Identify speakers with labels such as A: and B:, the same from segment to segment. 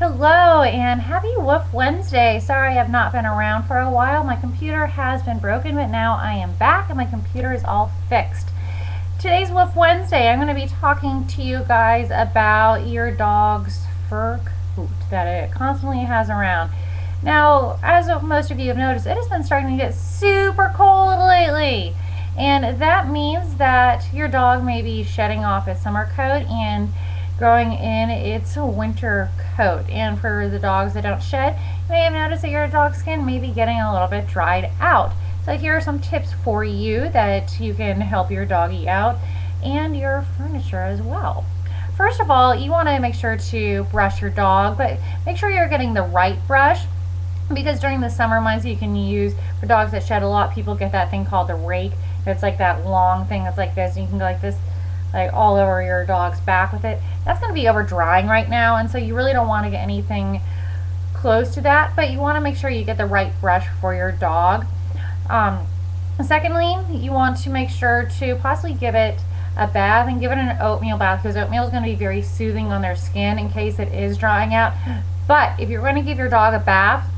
A: Hello and happy Woof Wednesday. Sorry I have not been around for a while. My computer has been broken, but now I am back and my computer is all fixed. Today's Woof Wednesday, I'm going to be talking to you guys about your dog's fur coat that it constantly has around. Now, as most of you have noticed, it has been starting to get super cold lately. And that means that your dog may be shedding off its summer coat and growing in its a winter coat. And for the dogs that don't shed, you may have noticed that your dog's skin may be getting a little bit dried out. So here are some tips for you that you can help your doggy out and your furniture as well. First of all, you want to make sure to brush your dog, but make sure you're getting the right brush because during the summer months you can use, for dogs that shed a lot, people get that thing called the rake. It's like that long thing that's like this, and you can go like this like all over your dog's back with it. That's going to be over drying right now and so you really don't want to get anything close to that but you want to make sure you get the right brush for your dog. Um, secondly, you want to make sure to possibly give it a bath and give it an oatmeal bath because oatmeal is going to be very soothing on their skin in case it is drying out. But if you're going to give your dog a bath,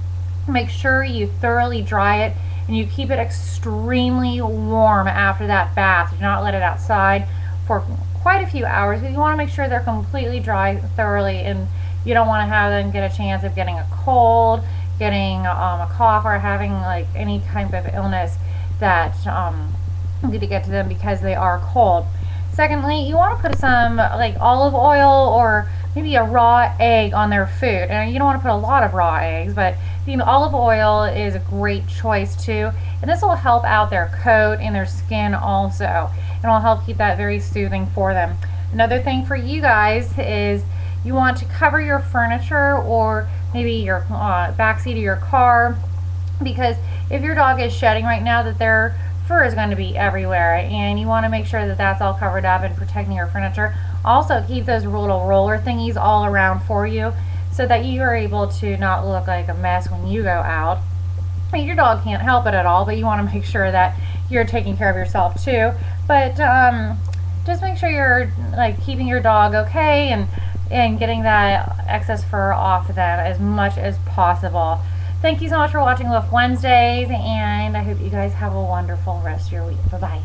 A: make sure you thoroughly dry it and you keep it extremely warm after that bath. Do not let it outside for quite a few hours but you want to make sure they're completely dry thoroughly and you don't want to have them get a chance of getting a cold getting um, a cough or having like any type of illness that um, to get to them because they are cold. Secondly you want to put some like olive oil or maybe a raw egg on their food. And you don't want to put a lot of raw eggs but know, olive oil is a great choice too. And this will help out their coat and their skin also. And will help keep that very soothing for them. Another thing for you guys is you want to cover your furniture or maybe your uh, back seat of your car because if your dog is shedding right now that their fur is going to be everywhere and you want to make sure that that's all covered up and protecting your furniture. Also keep those little roller thingies all around for you so that you are able to not look like a mess when you go out. Your dog can't help it at all, but you want to make sure that you're taking care of yourself too. But um, just make sure you're like keeping your dog okay and and getting that excess fur off of them as much as possible. Thank you so much for watching Woof Wednesdays, and you guys have a wonderful rest of your week. Bye-bye.